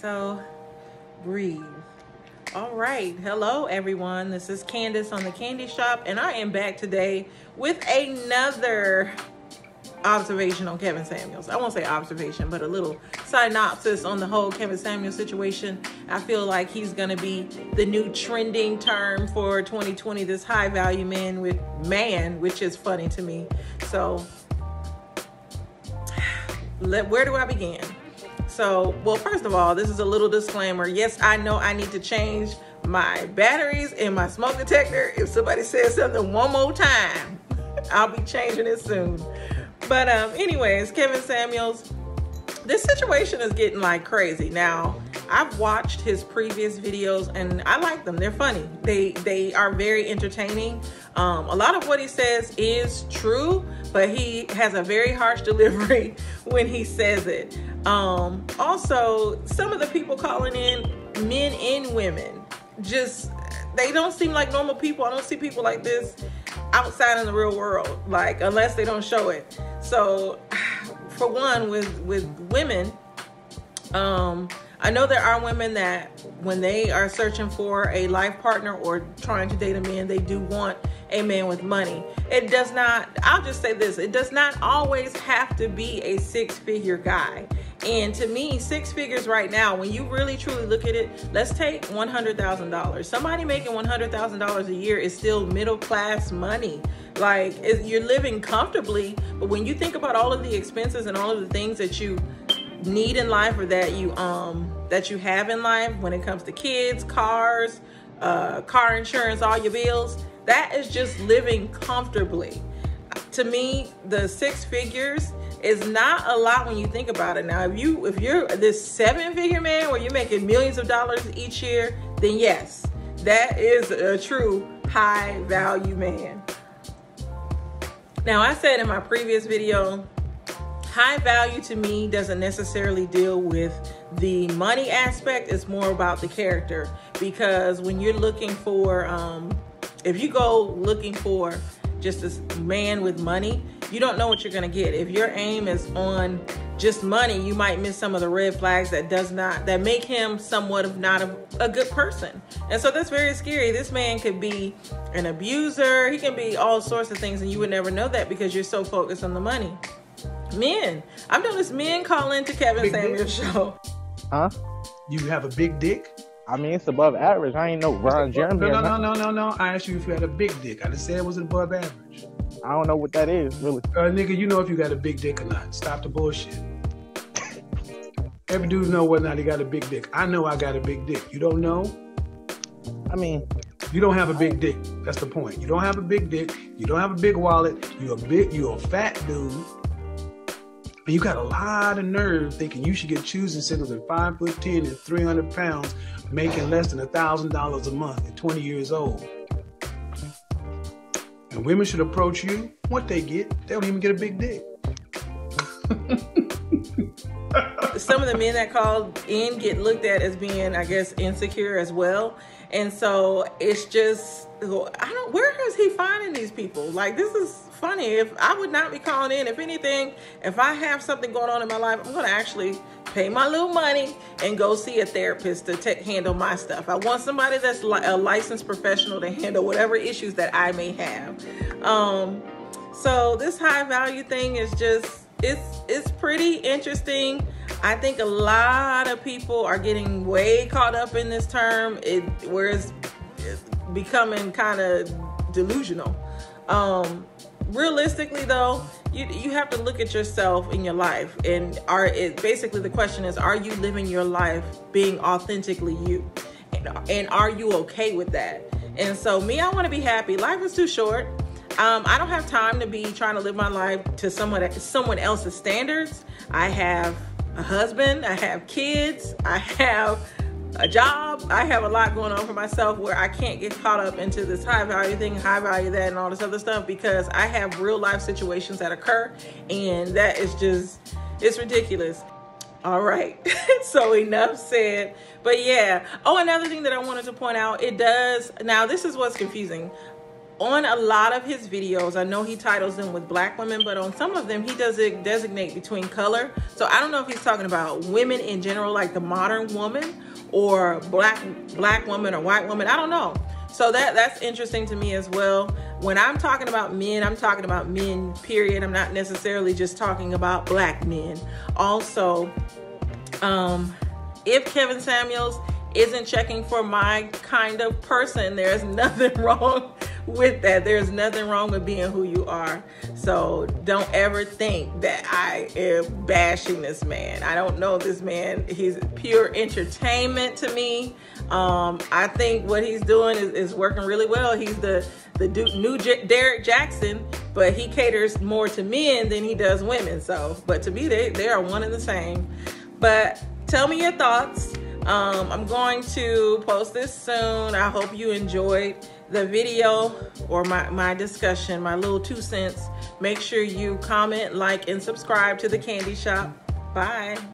so breathe. All right. Hello, everyone. This is Candace on the Candy Shop, and I am back today with another observation on Kevin Samuels. I won't say observation, but a little synopsis on the whole Kevin Samuels situation. I feel like he's going to be the new trending term for 2020, this high value man with man, which is funny to me. So, let, where do I begin? So, well, first of all, this is a little disclaimer. Yes, I know I need to change my batteries in my smoke detector. If somebody says something one more time, I'll be changing it soon. But um, anyways, Kevin Samuels, this situation is getting like crazy. Now, I've watched his previous videos and I like them. They're funny. They they are very entertaining. Um, a lot of what he says is true, but he has a very harsh delivery when he says it. Um, also, some of the people calling in men and women just they don't seem like normal people. I don't see people like this outside in the real world, like unless they don't show it. So, for one, with with women, um, I know there are women that when they are searching for a life partner or trying to date a man, they do want a man with money. It does not. I'll just say this: it does not always have to be a six-figure guy. And to me, six figures right now, when you really truly look at it, let's take $100,000. Somebody making $100,000 a year is still middle class money. Like you're living comfortably, but when you think about all of the expenses and all of the things that you need in life or that you um that you have in life when it comes to kids, cars, uh, car insurance, all your bills, that is just living comfortably. To me, the six figures is not a lot when you think about it. Now, if you if you're this seven figure man where you're making millions of dollars each year, then yes, that is a true high value man. Now, I said in my previous video, high value to me doesn't necessarily deal with the money aspect. It's more about the character because when you're looking for, um, if you go looking for just this man with money, you don't know what you're going to get. If your aim is on just money, you might miss some of the red flags that does not that make him somewhat of not a, a good person. And so that's very scary. This man could be an abuser. He can be all sorts of things and you would never know that because you're so focused on the money. Men. I've noticed men call into Kevin big Samuel's dick. show. Huh? You have a big dick? I mean, it's above average. I ain't know Ron Jeremy. No, no, no, no, no, no. I asked you if you had a big dick. I just said it was above average. I don't know what that is, really. Uh, nigga, you know if you got a big dick or not. Stop the bullshit. Every dude know whether or not he got a big dick. I know I got a big dick. You don't know? I mean, you don't have a big dick. That's the point. You don't have a big dick. You don't have a big wallet. You're a big. You're a fat dude. And you got a lot of nerve thinking you should get choosing centers at five foot ten and three hundred pounds, making less than a thousand dollars a month at twenty years old. And women should approach you. What they get, they don't even get a big dick. Some of the men that call in get looked at as being, I guess, insecure as well. And so it's just, I don't, where is he finding these people? Like, this is funny. If I would not be calling in, if anything, if I have something going on in my life, I'm going to actually pay my little money and go see a therapist to take, handle my stuff. I want somebody that's li- a licensed professional to handle whatever issues that I may have. Um, so this high value thing is just, it's, it's pretty interesting. I think a lot of people are getting way caught up in this term, it, where it's, it's becoming kind of delusional. Um, realistically, though, you you have to look at yourself in your life, and are it basically the question is, are you living your life being authentically you, and, and are you okay with that? And so, me, I want to be happy. Life is too short. Um, I don't have time to be trying to live my life to someone someone else's standards. I have a husband, I have kids, I have a job. I have a lot going on for myself where I can't get caught up into this high value thing, high value that, and all this other stuff because I have real life situations that occur, and that is just it's ridiculous. All right, so enough said. But yeah. Oh, another thing that I wanted to point out, it does. Now, this is what's confusing. On a lot of his videos, I know he titles them with black women, but on some of them, he does it designate between color. So I don't know if he's talking about women in general, like the modern woman, or black black woman or white woman. I don't know. So that that's interesting to me as well. When I'm talking about men, I'm talking about men, period. I'm not necessarily just talking about black men. Also, um, if Kevin Samuels isn't checking for my kind of person, there's nothing wrong with that. There's nothing wrong with being who you are. So don't ever think that I am bashing this man. I don't know this man. He's pure entertainment to me. Um, I think what he's doing is, is working really well. He's the the new Derrick Jaxn, but he caters more to men than he does women. So, but to me, they, they are one and the same. But tell me your thoughts. Um, I'm going to post this soon. I hope you enjoyed the video or my, my discussion, my little two cents. Make sure you comment, like, and subscribe to the Candy Shop. Bye.